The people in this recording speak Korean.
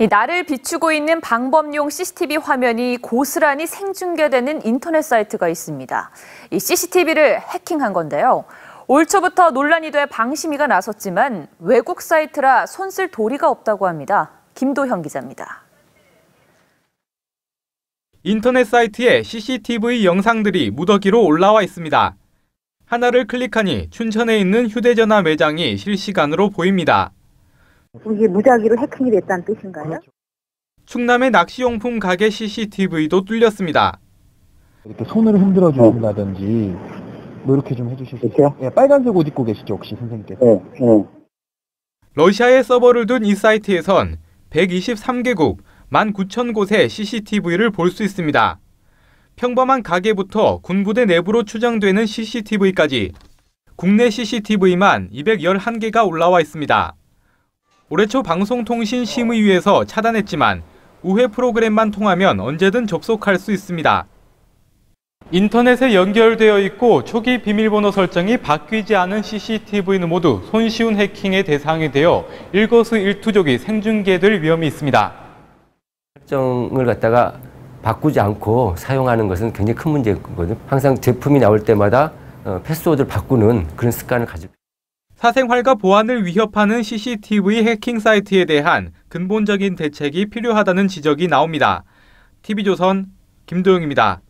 이 나를 비추고 있는 방범용 CCTV 화면이 고스란히 생중계되는 인터넷 사이트가 있습니다. 이 CCTV를 해킹한 건데요. 올 초부터 논란이 돼 방심위가 나섰지만 외국 사이트라 손쓸 도리가 없다고 합니다. 김도형 기자입니다. 인터넷 사이트에 CCTV 영상들이 무더기로 올라와 있습니다. 하나를 클릭하니 춘천에 있는 휴대전화 매장이 실시간으로 보입니다. 이게 무작위로 해킹이 됐다는 뜻인가요? 충남의 낚시용품 가게 CCTV도 뚫렸습니다. 이렇게 손을 흔들어 주신다든지 뭐 이렇게 좀 해주실 수 있어요? 예, 빨간색 옷 입고 계시죠 혹시 선생님께서? 네, 네. 러시아에 서버를 둔 이 사이트에선 123개국 19,000곳의 CCTV를 볼 수 있습니다. 평범한 가게부터 군부대 내부로 추정되는 CCTV까지 국내 CCTV만 211개가 올라와 있습니다. 올해 초 방송통신심의위에서 차단했지만 우회 프로그램만 통하면 언제든 접속할 수 있습니다. 인터넷에 연결되어 있고 초기 비밀번호 설정이 바뀌지 않은 CCTV는 모두 손쉬운 해킹의 대상이 되어 일거수일투족이 생중계될 위험이 있습니다. 설정을 갖다가 바꾸지 않고 사용하는 것은 굉장히 큰 문제거든요. 항상 제품이 나올 때마다 어, 패스워드를 바꾸는 그런 습관을 가지고 사생활과 보안을 위협하는 CCTV 해킹 사이트에 대한 근본적인 대책이 필요하다는 지적이 나옵니다. TV조선 김도영입니다.